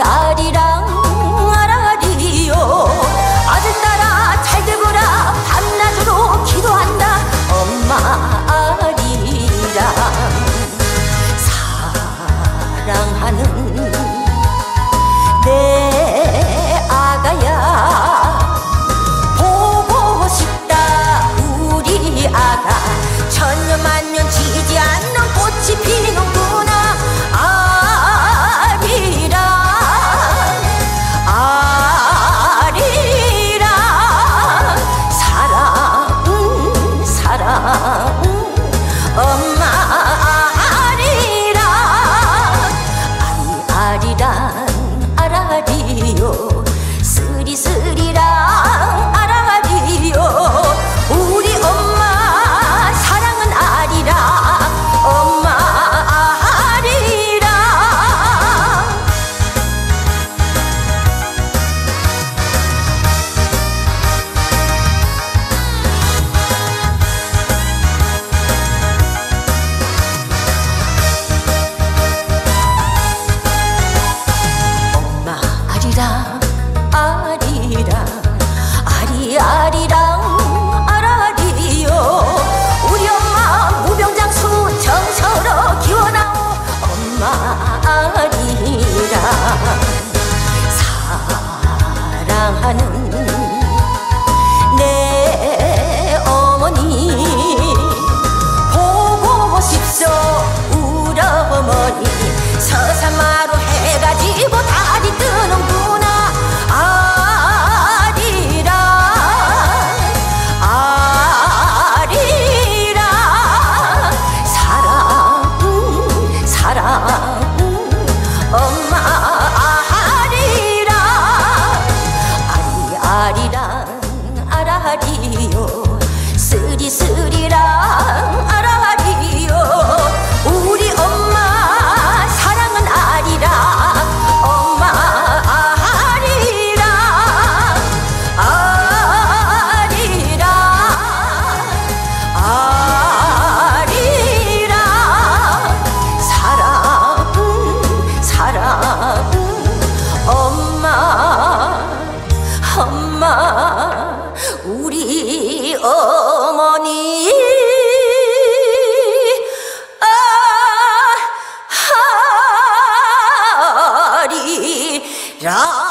아리랑 아라리요. 아들딸아 잘 되거라. 밤낮으로 기도한다. 엄마 아리랑 사랑하는 하리라. 사랑하는 Draw.